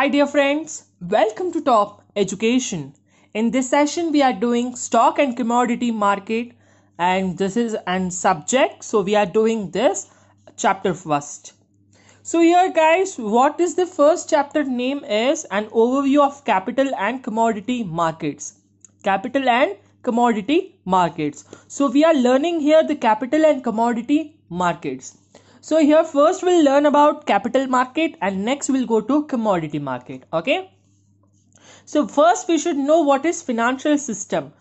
Hi, dear friends. Welcome to Top Education. In this session, we are doing stock and commodity market, and this is an subject. So, we are doing this chapter first. So, here, guys, what is the first chapter name is an overview of capital and commodity markets. Capital and commodity markets. So, we are learning here the capital and commodity markets. So here first we'll learn about capital market and next we'll go to commodity market. Okay. So first we should know what is financial system.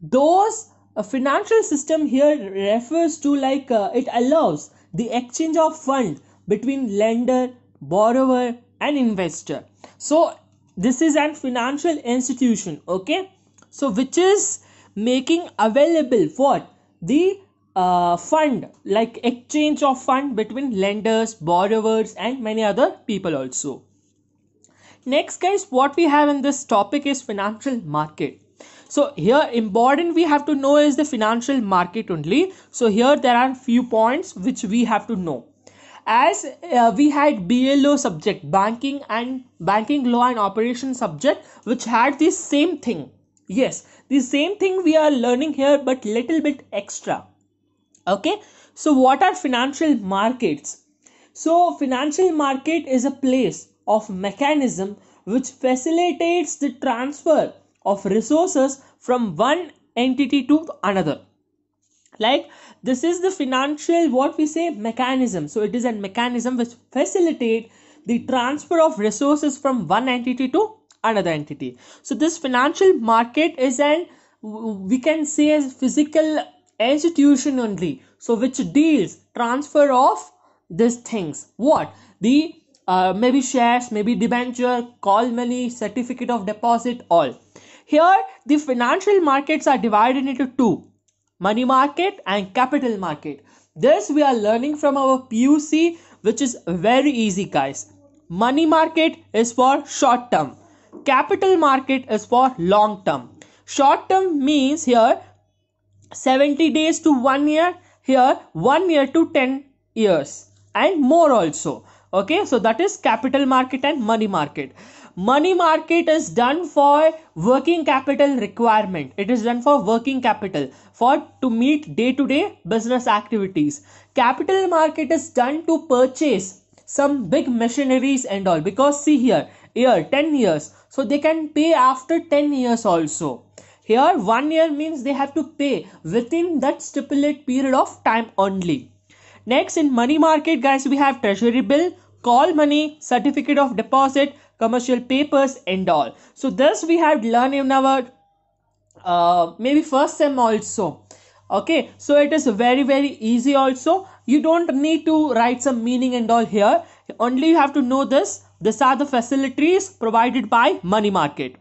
Those a financial system here refers to like uh, it allows the exchange of fund between lender, borrower and investor. So this is an financial institution. Okay. So which is making available for the uh, fund like exchange of fund between lenders borrowers and many other people also. Next guys what we have in this topic is financial market. So here important we have to know is the financial market only. So here there are few points which we have to know. As uh, we had BLO subject banking and banking law and operation subject which had the same thing. Yes the same thing we are learning here but little bit extra okay? So what are financial markets? So financial market is a place of mechanism which facilitates the transfer of resources from one entity to another. Like this is the financial what we say mechanism. So it is a mechanism which facilitate the transfer of resources from one entity to another entity. So this financial market is an we can say as physical institution only. So which deals transfer of these things. What? The uh, maybe shares maybe debenture call money certificate of deposit all. Here the financial markets are divided into two. Money market and capital market. This we are learning from our puc which is very easy guys. Money market is for short term. Capital market is for long term. Short term means here 70 days to 1 year here 1 year to 10 years and more also. Okay so that is capital market and money market. Money market is done for working capital requirement. It is done for working capital for to meet day to day business activities. Capital market is done to purchase some big machineries and all because see here year 10 years. So they can pay after 10 years also here, one year means they have to pay within that stipulated period of time only. Next, in money market, guys, we have treasury bill, call money, certificate of deposit, commercial papers, and all. So, this we have learned in our uh, maybe first sem also. Okay, so it is very very easy also. You don't need to write some meaning and all here. Only you have to know this. These are the facilities provided by money market.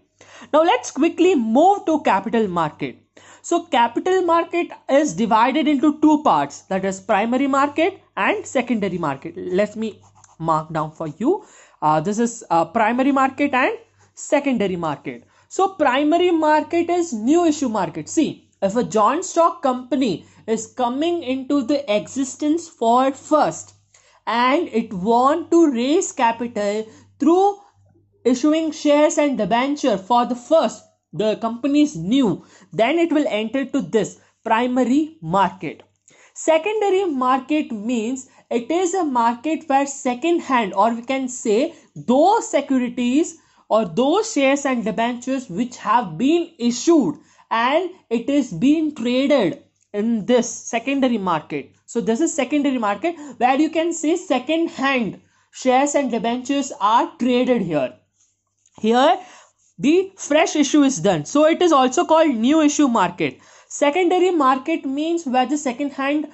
Now let's quickly move to capital market. So capital market is divided into two parts that is primary market and secondary market. Let me mark down for you. Uh, this is uh, primary market and secondary market. So primary market is new issue market. See if a joint stock company is coming into the existence for first and it want to raise capital through issuing shares and debenture for the first the company is new. Then it will enter to this primary market. Secondary market means it is a market where second hand or we can say those securities or those shares and debentures which have been issued and it is being traded in this secondary market. So this is secondary market where you can say second hand shares and debentures are traded here here the fresh issue is done. So it is also called new issue market. Secondary market means where the second hand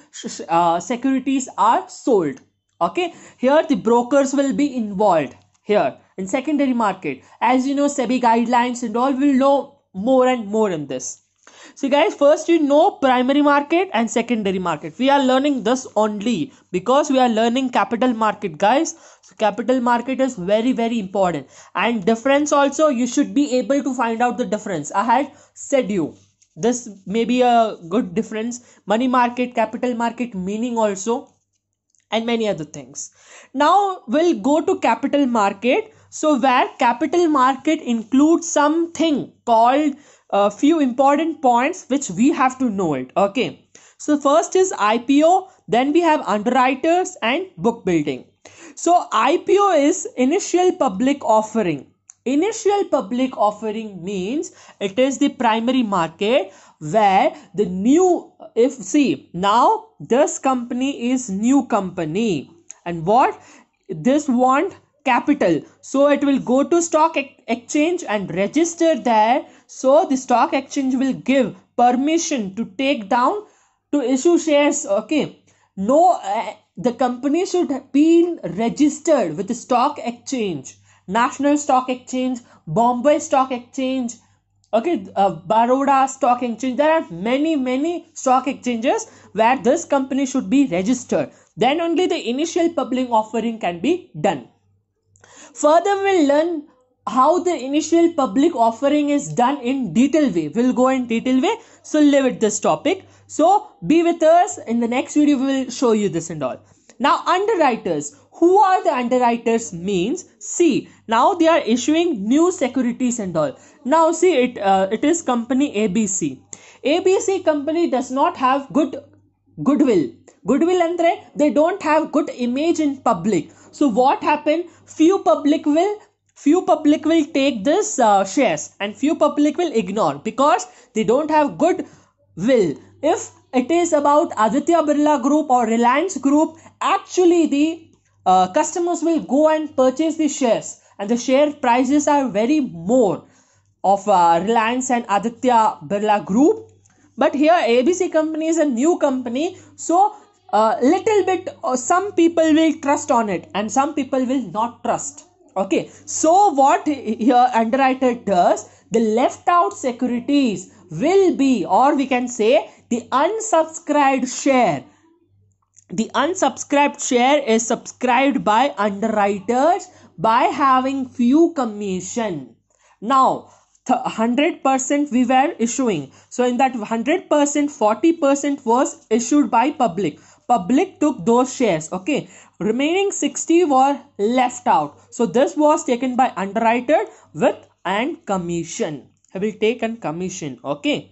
uh, securities are sold. Okay? Here the brokers will be involved. Here in secondary market. As you know sebi guidelines and all will know more and more in this so guys first you know primary market and secondary market. We are learning this only because we are learning capital market guys. So capital market is very very important. And difference also you should be able to find out the difference. I had said you this may be a good difference. Money market capital market meaning also and many other things. Now we'll go to capital market. So where capital market includes something called a few important points which we have to know it okay? So first is ipo then we have underwriters and book building. So ipo is initial public offering. Initial public offering means it is the primary market where the new if see now this company is new company. And what this want capital. So it will go to stock exchange and register there. So the stock exchange will give permission to take down to issue shares okay? No uh, the company should be registered with the stock exchange. National stock exchange bombay stock exchange okay uh, baroda stock exchange. There are many many stock exchanges where this company should be registered. Then only the initial public offering can be done further we'll learn how the initial public offering is done in detail way. We'll go in detail way so leave it this topic. So be with us. In the next video we will show you this and all. Now underwriters. Who are the underwriters means? See now they are issuing new securities and all. Now see it uh, it is company abc abc company does not have good goodwill. Goodwill andre they don't have good image in public. So what happened? Few public will few public will take this uh, shares and few public will ignore because they don't have good will. If it is about aditya birla group or reliance group actually the uh, customers will go and purchase the shares and the share prices are very more of uh, reliance and aditya birla group but here abc company is a new company. So a little bit uh, some people will trust on it and some people will not trust. Okay. So what here underwriter does the left out securities will be or we can say the unsubscribed share. The unsubscribed share is subscribed by underwriters by having few commission. Now 100% we were issuing. So in that 100% 40% was issued by public. Public took those shares okay? Remaining 60 were left out. So this was taken by underwriter with and commission. I will take and commission okay?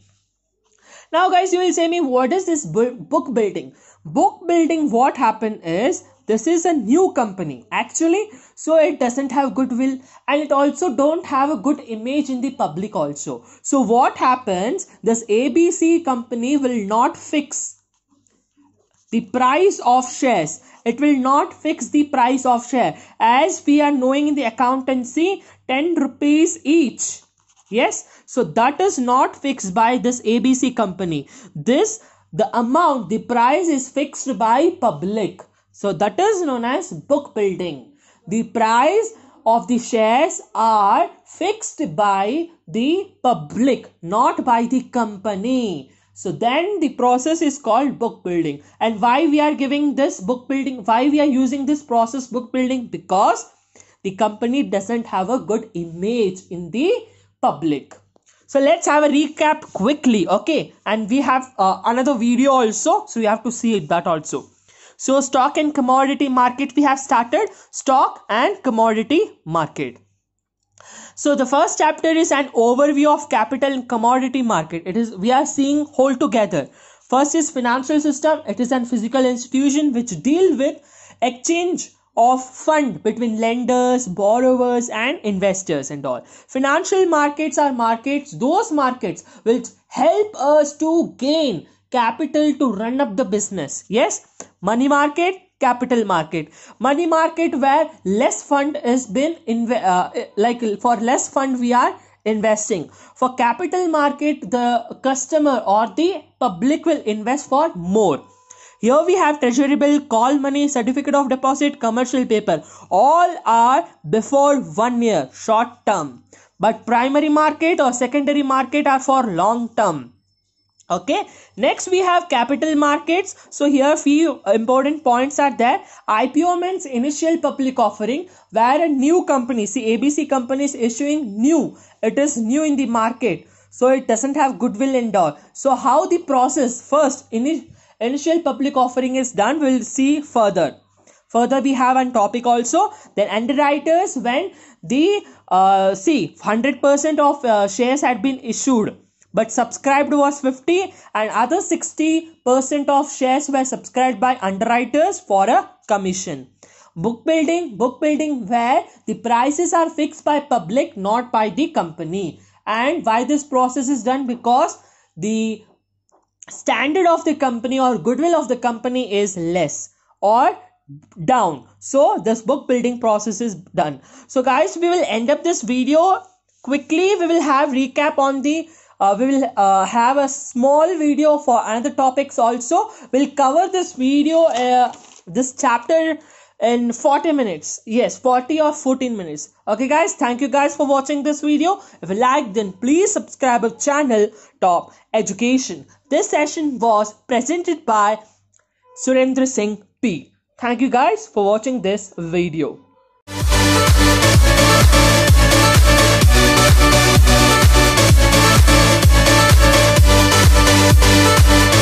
Now guys you will say me what is this book building? Book building what happened is this is a new company actually. So it doesn't have goodwill and it also don't have a good image in the public also. So what happens? This abc company will not fix the price of shares. It will not fix the price of share. As we are knowing in the accountancy 10 rupees each. Yes? So that is not fixed by this abc company. This the amount the price is fixed by public so that is known as book building the price of the shares are fixed by the public not by the company so then the process is called book building. And why we are giving this book building, why we are using this process book building? Because the company doesn't have a good image in the public. So let's have a recap quickly, okay? And we have uh, another video also, so you have to see that also. So stock and commodity market we have started, stock and commodity market. So the first chapter is an overview of capital and commodity market. It is we are seeing whole together. First is financial system. It is an physical institution which deal with exchange of fund between lenders, borrowers and investors and all. Financial markets are markets, those markets which help us to gain capital to run up the business. Yes, money market, capital market. Money market where less fund is been in uh, like for less fund we are investing. For capital market the customer or the public will invest for more. Here we have treasury bill call money certificate of deposit commercial paper. All are before one year short term. But primary market or secondary market are for long term okay next we have capital markets. So here few important points are there. Ipo means initial public offering where a new company see abc company is issuing new. It is new in the market so it doesn't have goodwill and all. So how the process first ini initial public offering is done we'll see further. Further we have one topic also then underwriters when the uh, see 100% of uh, shares had been issued but subscribed was 50 and other 60% of shares were subscribed by underwriters for a commission. Book building book building where the prices are fixed by public not by the company. And why this process is done? Because the standard of the company or goodwill of the company is less or down. So this book building process is done. So guys we will end up this video quickly. We will have recap on the uh, we will uh, have a small video for another topics also. We'll cover this video uh, this chapter in 40 minutes. Yes 40 or 14 minutes. Okay guys thank you guys for watching this video. If you like then please subscribe our channel top education. This session was presented by surendra singh p. Thank you guys for watching this video we'll be right.